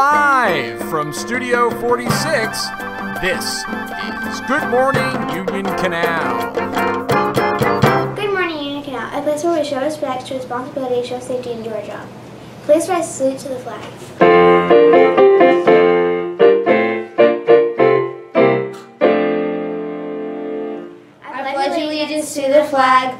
live from Studio 46. This is Good Morning Union Canal. Good morning, Union Canal, a place where we show respect to responsibility, show safety, and do our job. Please rise salute to the flag. Pledge allegiance to the flag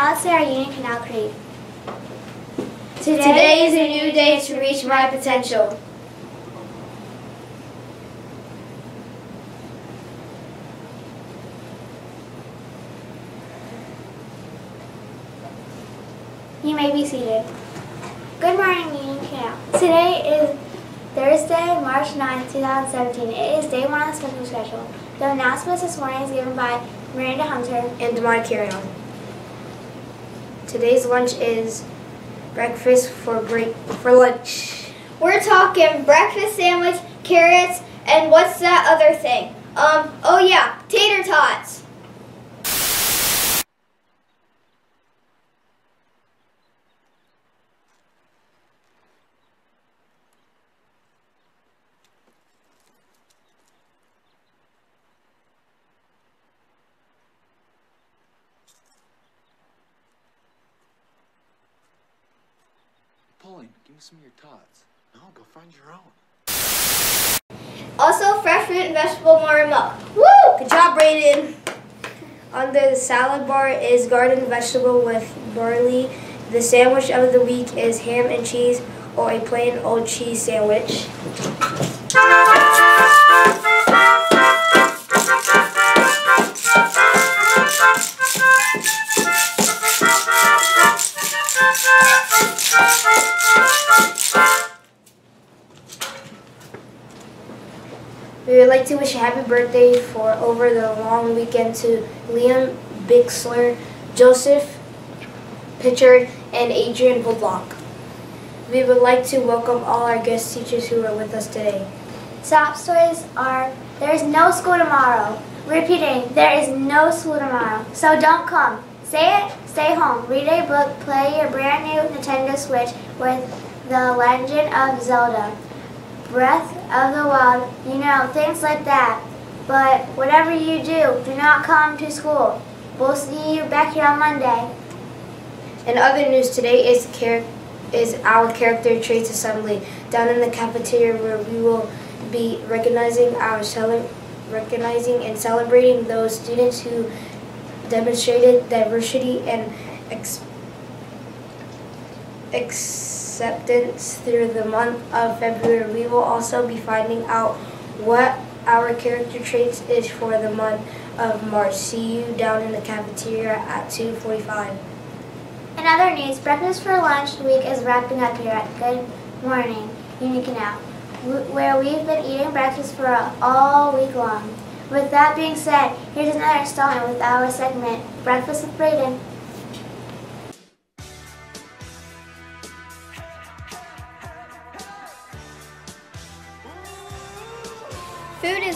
And now let's say our Union Canal Creed. Today is a new day to reach my potential. You may be seated. Good morning, Union Canal. Today is Thursday, March 9, 2017. It is day one of the special schedule. The announcements this morning is given by Miranda Hunter. And my carry-on. Today's lunch is breakfast for break for lunch. We're talking breakfast sandwich, carrots, and what's that other thing? Um, oh yeah, tater tots. Pauline, give me some of your tots. No, go find your own. Also, fresh fruit and vegetable marmot. Woo! Good job, Brayden. Under the salad bar is garden vegetable with barley. The sandwich of the week is ham and cheese or a plain old cheese sandwich. Happy birthday for over the long weekend to Liam Bixler, Joseph Pitchard, and Adrian Boblock. We would like to welcome all our guest teachers who are with us today. Top stories are there is no school tomorrow. Repeating, there is no school tomorrow. So don't come. Say it, stay home. Read a book, play your brand new Nintendo Switch with The Legend of Zelda. Breath of the Wild, you know, things like that. But whatever you do, do not come to school. We'll see you back here on Monday. In other news today is is our character traits assembly down in the cafeteria where we will be recognizing our recognizing and celebrating those students who demonstrated diversity and ex, ex- acceptance through the month of February. We will also be finding out what our character traits is for the month of March. See you down in the cafeteria at 2:45. In other news, Breakfast for Lunch Week is wrapping up here at Good Morning Union Canal, where we've been eating breakfast for all week long. With that being said, here's another installment with our segment, Breakfast with Braden.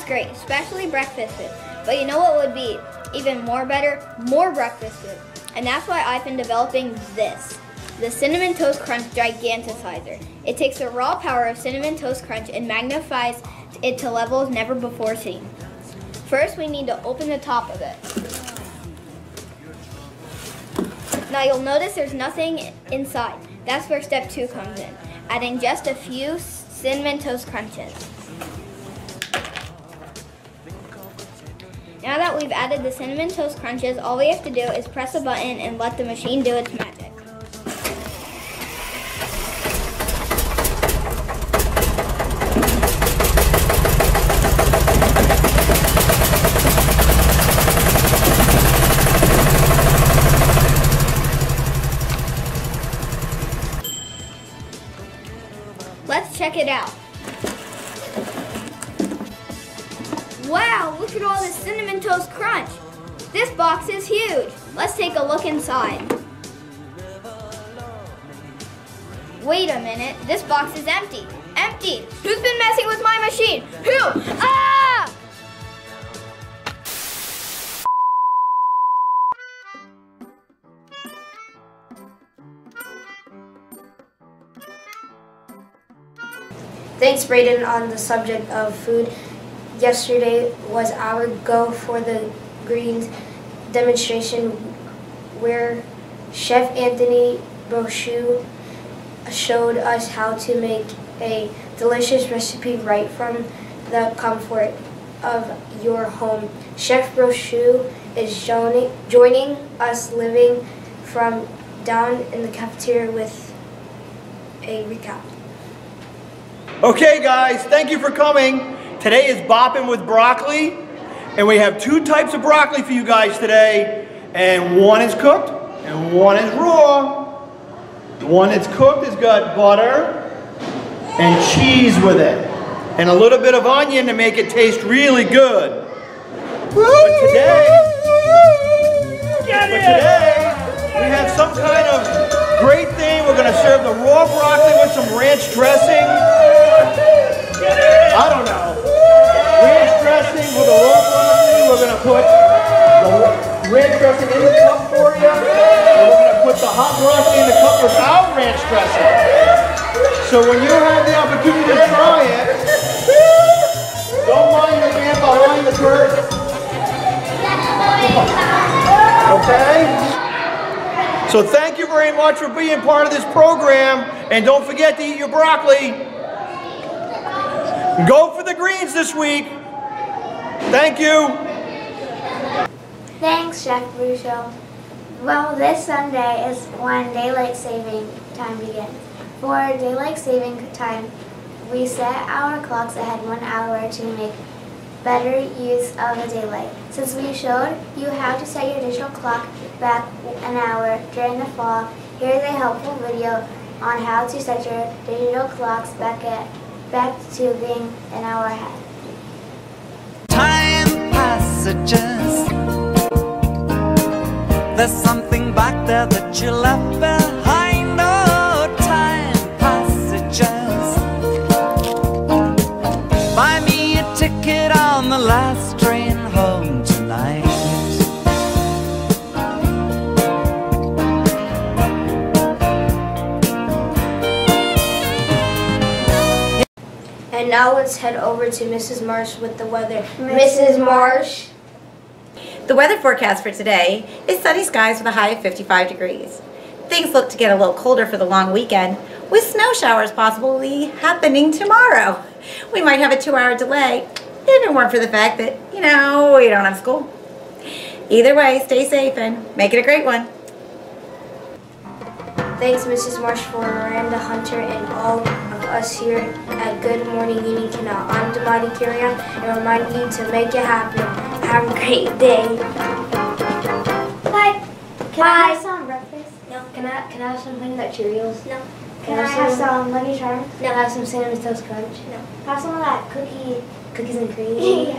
Great, especially breakfast food. But you know what would be even more better? More breakfast food. And that's why I've been developing this. The Cinnamon Toast Crunch Giganticizer. It takes the raw power of Cinnamon Toast Crunch and magnifies it to levels never before seen. First, we need to open the top of it. Now you'll notice there's nothing inside. That's where step two comes in. Adding just a few Cinnamon Toast Crunches. We've added the Cinnamon Toast Crunches, all we have to do is press a button and let the machine do its magic. Let's check it out. Wow, look at all this Cinnamon Toast Crunch. This box is huge. Let's take a look inside. Wait a minute, this box is empty. Empty! Who's been messing with my machine? Who? Ah! Thanks, Braden, on the subject of food. Yesterday was our Go for the Greens demonstration where Chef Anthony Brochu showed us how to make a delicious recipe right from the comfort of your home. Chef Brochu is joining, us living from down in the cafeteria with a recap. Okay, guys, thank you for coming. Today is Bopping with Broccoli, and we have two types of broccoli for you guys today, and one is cooked and one is raw. The one that's cooked has got butter and cheese with it, and a little bit of onion to make it taste really good. But today, but today, we have some kind of great thing. We're going to serve the raw broccoli with some ranch dressing. I don't know. Ranch dressing with the raw broccoli. We're going to put the ranch dressing in the cup for you. And we're going to put the hot broccoli in the cup without ranch dressing. So when you have the opportunity to try it, don't mind the man behind the curtain. Okay? So thank very much for being part of this program. And don't forget to eat your broccoli. Go for the greens this week. Thank you. Thanks, Chef Brochu. Well, this Sunday is when daylight saving time begins. For daylight saving time, we set our clocks ahead one hour to make better use of the daylight. Since we showed you how to set your digital clock back an hour during the fall, here's a helpful video on how to set your digital clocks back at back to being an hour ahead. Time passages. There's something back there that you left And now let's head over to Mrs. Marsh with the weather. Mrs. Marsh. The weather forecast for today is sunny skies with a high of 55 degrees. Things look to get a little colder for the long weekend, with snow showers possibly happening tomorrow. We might have a two hour delay if it weren't for the fact that, you know, we don't have school. Either way, stay safe and make it a great one. Thanks, Mrs. Marsh, for Miranda Hunter and all of us here at Good Morning Union Canal. I'm Damani Kirian and remind you to make it happen. Have a great day. Bye. Can I have some breakfast? No, can I can I have some peanut Cheerios? No. Can I have some Lucky Charms? No. Can I have some cinnamon toast crunch? No. Have some of that cookie. Cookies and cream? yeah.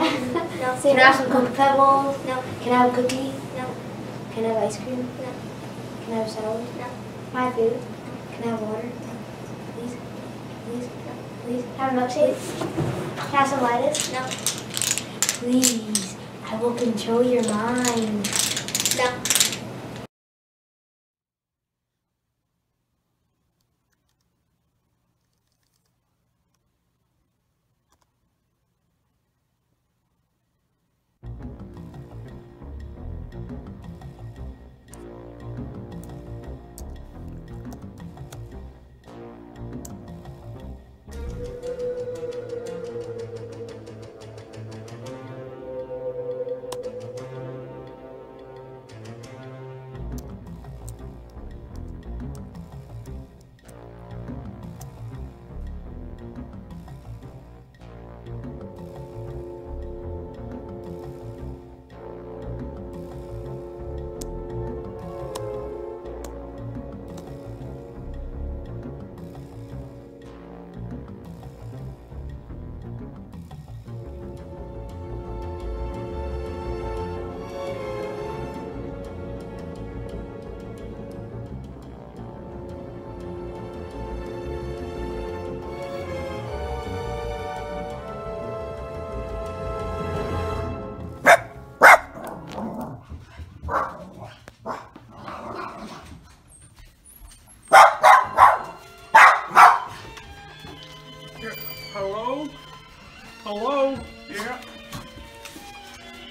No. Can I have some Cocoa Pebbles? No. Can I have a cookie? No. Can I have ice cream? No. Can I have salad? No. My food. Can I have water? Please? Please? Please? Have a milkshake. Can I have some lettuce? No. Please. I will control your mind. No.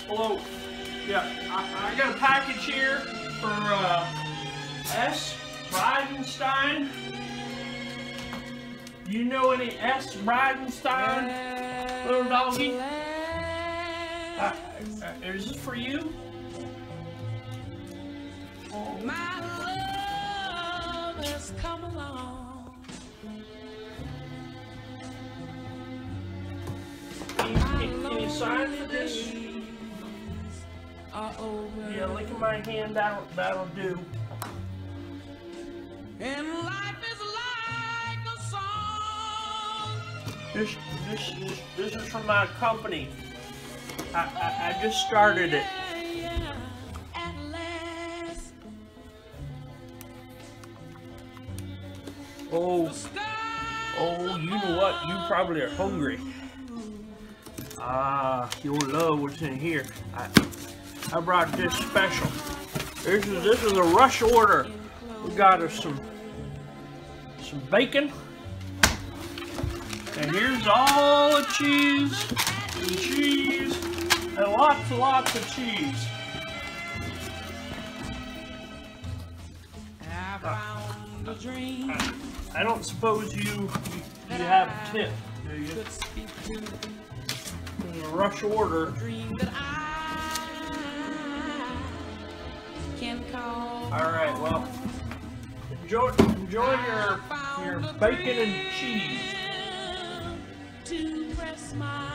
Hello? Yeah, I, I got a package here for uh, S. Bridenstine. You know any S. Bridenstine, little doggy? Uh, uh, is this for you? Oh. My love has come along. Can you, can, can you sign for this? Yeah, look at my hand. That'll, that'll do. And life is like a song. This, this, this, this is from my company. I, I, I just started it. Yeah. Oh, oh, you know what? You probably are hungry. Ah, you'll love what's in here. I, I brought this special. This is this is a rush order. We got us some some bacon. And here's all the cheese and cheese and lots and lots of cheese. I found a dream I don't suppose you you have a tip, do you? could speak to. It's a rush order. Call. All right, well, enjoy enjoy your your bacon and cheese. To press my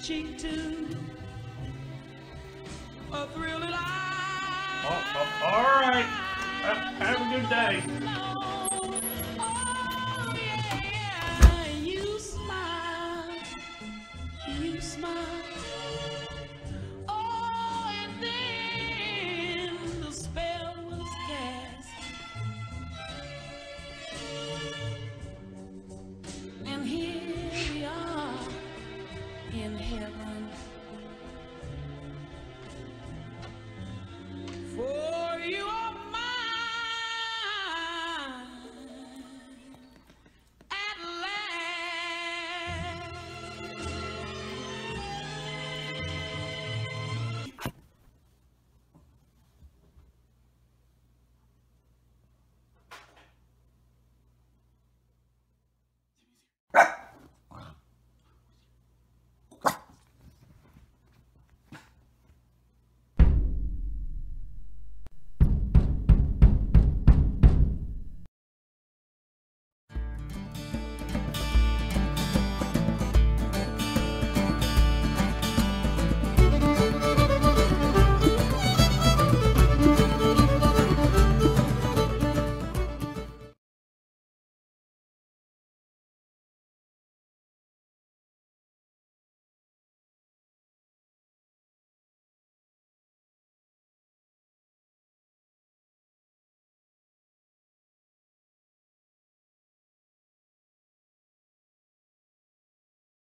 cheek to a thrill that I Oh, oh, all right, Ha- have a good day. Here